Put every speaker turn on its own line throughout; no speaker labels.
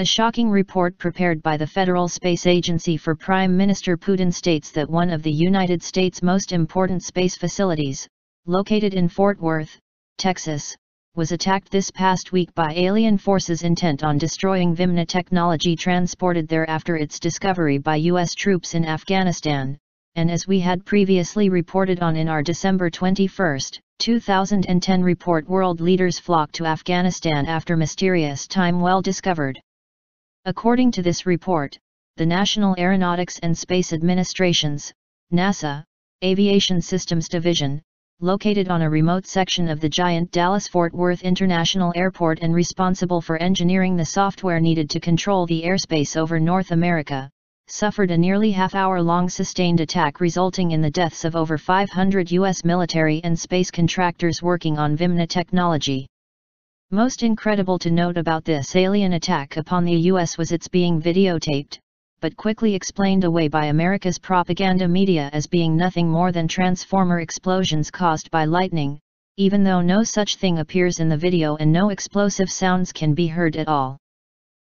A shocking report prepared by the Federal Space Agency for Prime Minister Putin states that one of the United States' most important space facilities, located in Fort Worth, Texas, was attacked this past week by alien forces intent on destroying Vimana technology transported there after its discovery by U.S. troops in Afghanistan, and as we had previously reported on in our December 21, 2010 report world leaders flocked to Afghanistan after mysterious time well discovered. According to this report, the National Aeronautics and Space Administration's, NASA, Aviation Systems Division, located on a remote section of the giant Dallas-Fort Worth International Airport and responsible for engineering the software needed to control the airspace over North America, suffered a nearly half-hour-long sustained attack resulting in the deaths of over 500 U.S. military and space contractors working on Vimana technology. Most incredible to note about this alien attack upon the US was its being videotaped, but quickly explained away by America's propaganda media as being nothing more than transformer explosions caused by lightning, even though no such thing appears in the video and no explosive sounds can be heard at all.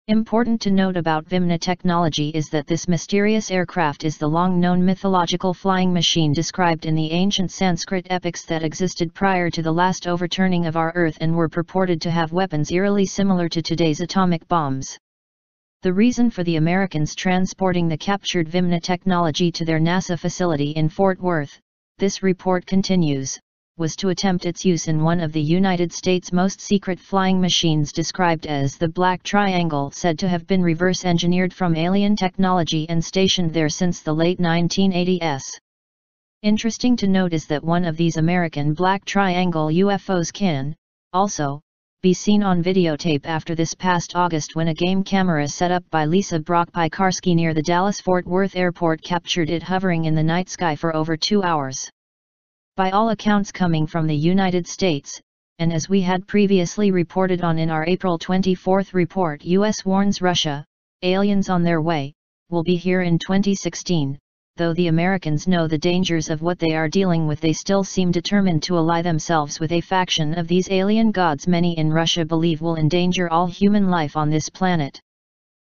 Important to note about Vimana technology is that this mysterious aircraft is the long-known mythological flying machine described in the ancient Sanskrit epics that existed prior to the last overturning of our Earth and were purported to have weapons eerily similar to today's atomic bombs. The reason for the Americans transporting the captured Vimana technology to their NASA facility in Fort Worth, this report continues, was to attempt its use in one of the United States' most secret flying machines described as the Black Triangle said to have been reverse-engineered from alien technology and stationed there since the late 1980s. Interesting to note is that one of these American Black Triangle UFOs can, also, be seen on videotape after this past August when a game camera set up by Lisa Brock Piekarski near the Dallas-Fort Worth airport captured it hovering in the night sky for over two hours by all accounts coming from the United States, and as we had previously reported on in our April 24 report US warns Russia, aliens on their way, will be here in 2016, though the Americans know the dangers of what they are dealing with they still seem determined to ally themselves with a faction of these alien gods many in Russia believe will endanger all human life on this planet.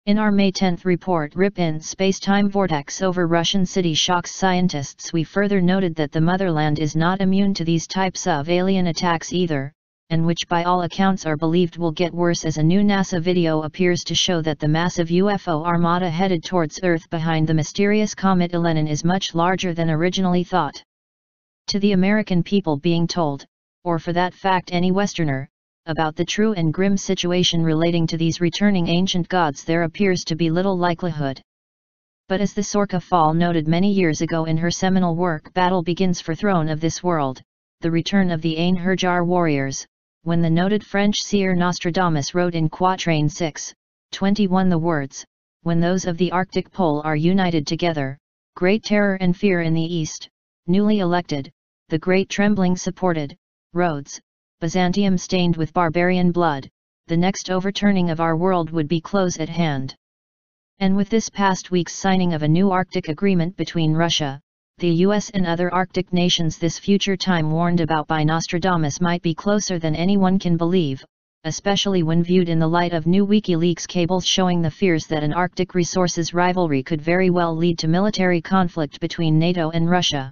In our May 10 report RIP in Space-Time Vortex over Russian city shocks scientists we further noted that the motherland is not immune to these types of alien attacks either, and which by all accounts are believed will get worse as a new NASA video appears to show that the massive UFO armada headed towards Earth behind the mysterious comet Elenin is much larger than originally thought. To the American people being told, or for that fact any Westerner, about the true and grim situation relating to these returning ancient gods there appears to be little likelihood. But as the Sorcha Faal noted many years ago in her seminal work Battle Begins for Throne of This World, The Return of the Einherjar Warriors, when the noted French seer Nostradamus wrote in Quatrain 6, 21 the words, When those of the Arctic pole are united together, great terror and fear in the east, newly elected, the great trembling supported, Rhodes, Byzantium stained with barbarian blood, the next overturning of our world would be close at hand. And with this past week's signing of a new Arctic agreement between Russia, the US and other Arctic nations this future time warned about by Nostradamus might be closer than anyone can believe, especially when viewed in the light of new WikiLeaks cables showing the fears that an Arctic resources rivalry could very well lead to military conflict between NATO and Russia.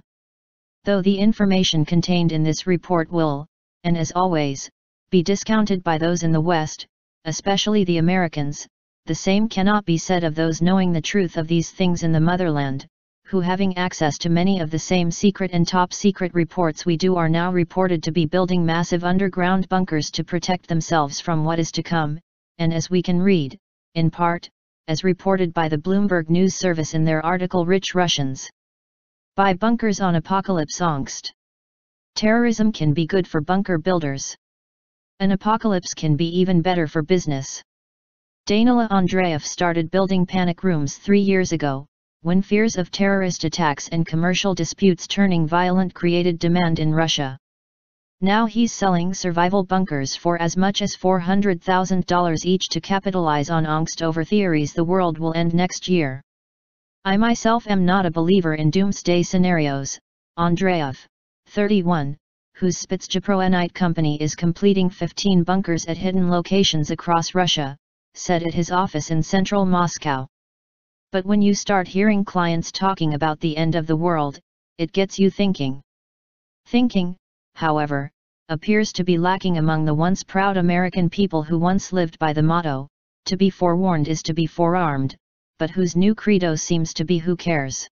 Though the information contained in this report will, and as always, be discounted by those in the West, especially the Americans, the same cannot be said of those knowing the truth of these things in the motherland, who having access to many of the same secret and top secret reports we do are now reported to be building massive underground bunkers to protect themselves from what is to come, and as we can read, in part, as reported by the Bloomberg News Service in their article Rich Russians. Buy bunkers on apocalypse angst. Terrorism can be good for bunker builders. An apocalypse can be even better for business. Danila Andreev started building panic rooms three years ago, when fears of terrorist attacks and commercial disputes turning violent created demand in Russia. Now he's selling survival bunkers for as much as $400,000 each to capitalize on angst over theories the world will end next year. I myself am not a believer in doomsday scenarios, Andreev. 31, whose Spitsjuproenite company is completing 15 bunkers at hidden locations across Russia, said at his office in central Moscow. But when you start hearing clients talking about the end of the world, it gets you thinking. Thinking, however, appears to be lacking among the once proud American people who once lived by the motto, to be forewarned is to be forearmed, but whose new credo seems to be who cares.